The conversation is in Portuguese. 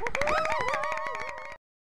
Uhul.